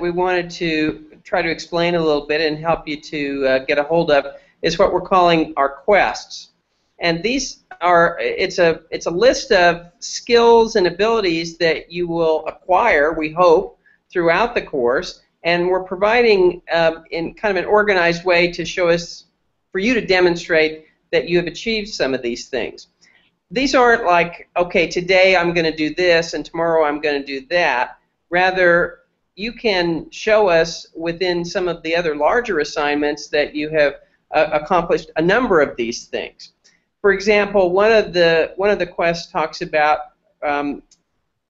we wanted to try to explain a little bit and help you to uh, get a hold of is what we're calling our quests. And these are it's a it's a list of skills and abilities that you will acquire, we hope, throughout the course. And we're providing um, in kind of an organized way to show us for you to demonstrate that you have achieved some of these things. These aren't like, okay, today I'm going to do this and tomorrow I'm going to do that. Rather, you can show us within some of the other larger assignments that you have uh, accomplished a number of these things. For example, one of the one of the quests talks about um,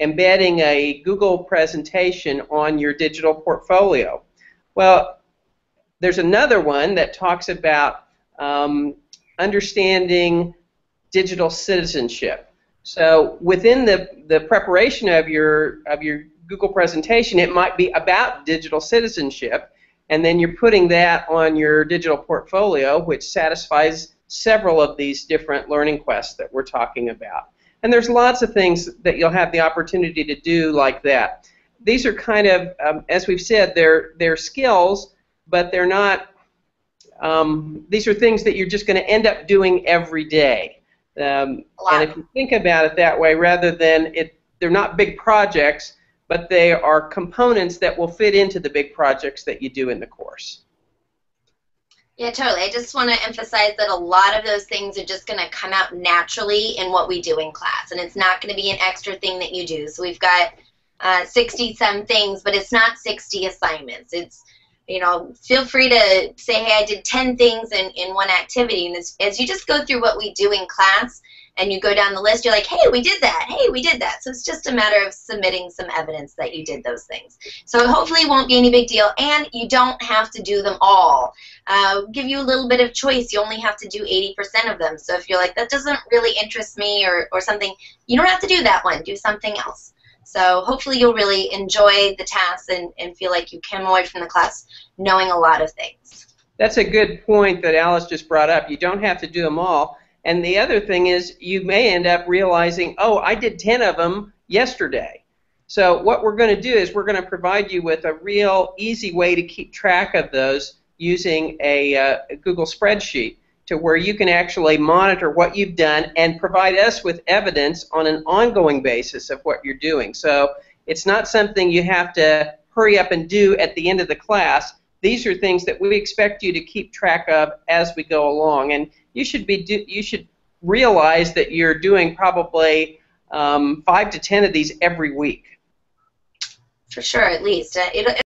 embedding a Google presentation on your digital portfolio. Well, there's another one that talks about um, understanding digital citizenship. So within the, the preparation of your of your Google presentation, it might be about digital citizenship, and then you're putting that on your digital portfolio, which satisfies several of these different learning quests that we're talking about. And there's lots of things that you'll have the opportunity to do like that. These are kind of, um, as we've said, they're, they're skills, but they're not um, these are things that you're just going to end up doing every day. Um, and if you think about it that way, rather than it, they're not big projects, but they are components that will fit into the big projects that you do in the course. Yeah, totally. I just want to emphasize that a lot of those things are just going to come out naturally in what we do in class, and it's not going to be an extra thing that you do. So we've got uh, 60 some things, but it's not 60 assignments. It's you know, feel free to say, hey, I did 10 things in, in one activity. And as, as you just go through what we do in class and you go down the list, you're like, hey, we did that. Hey, we did that. So it's just a matter of submitting some evidence that you did those things. So hopefully it won't be any big deal. And you don't have to do them all. Uh, give you a little bit of choice. You only have to do 80% of them. So if you're like, that doesn't really interest me or, or something, you don't have to do that one. Do something else. So hopefully you'll really enjoy the tasks and, and feel like you came away from the class knowing a lot of things. That's a good point that Alice just brought up. You don't have to do them all. And the other thing is you may end up realizing, oh, I did 10 of them yesterday. So what we're going to do is we're going to provide you with a real easy way to keep track of those using a, uh, Google spreadsheet to where you can actually monitor what you've done and provide us with evidence on an ongoing basis of what you're doing. So it's not something you have to hurry up and do at the end of the class. These are things that we expect you to keep track of as we go along, and you should be do, you should realize that you're doing probably um, five to ten of these every week. For sure, at least. Uh, it,